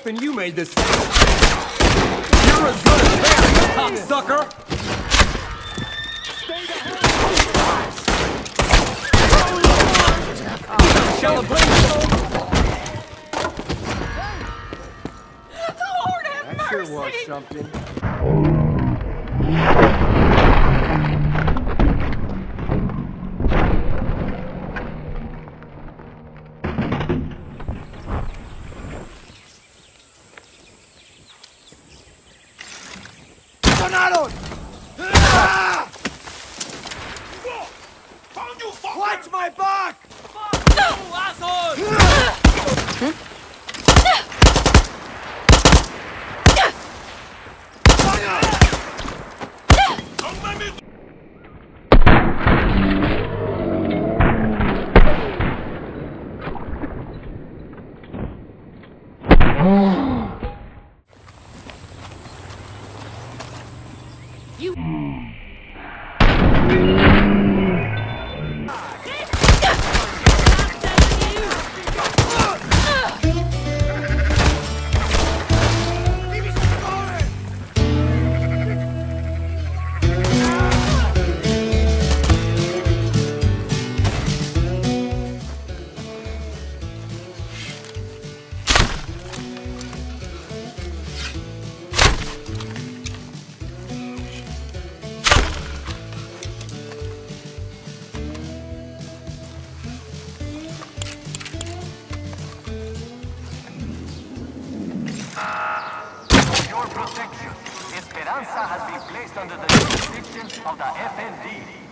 Bigger folk than you made this. You're as good as Barry, you cocksucker! Celebration! Lord have That sure was something. Esperanza has been placed under the jurisdiction of the FND.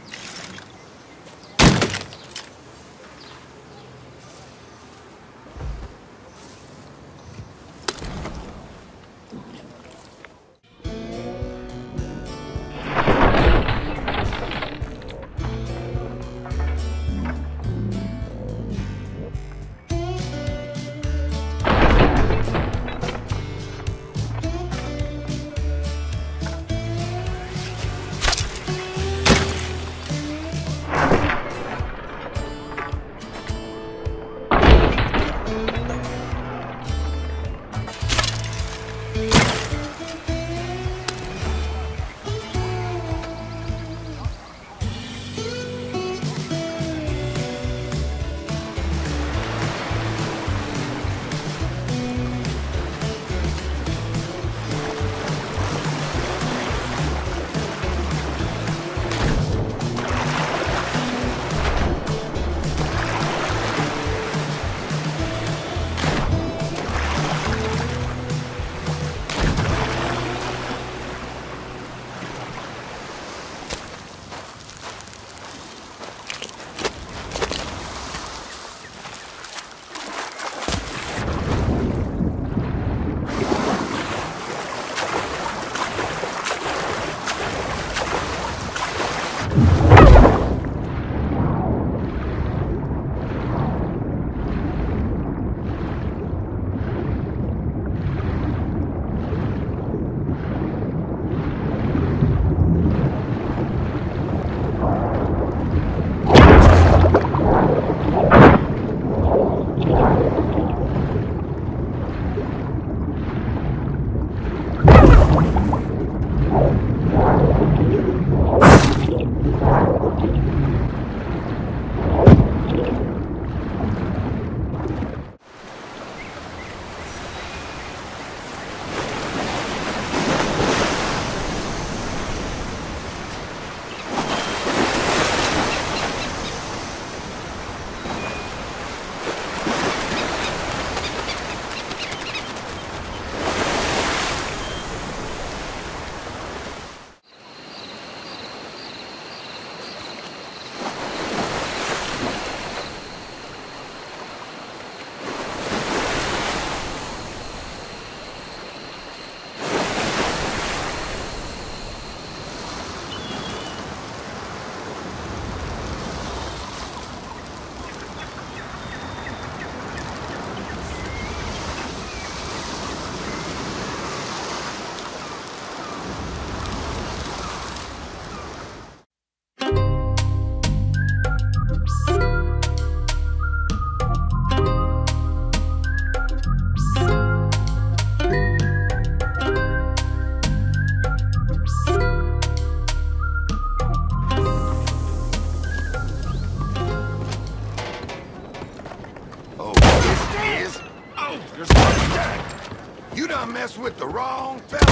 Messed with the wrong fella.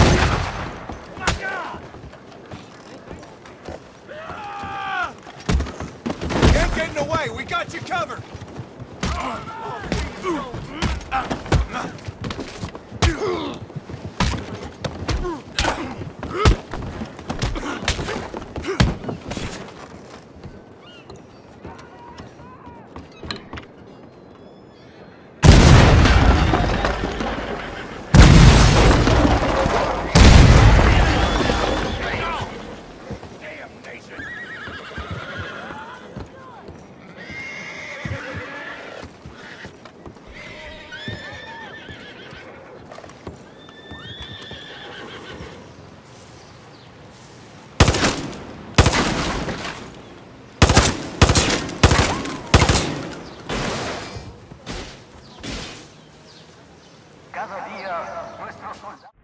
Can't get in the way. We got you covered. Nuestros soldados...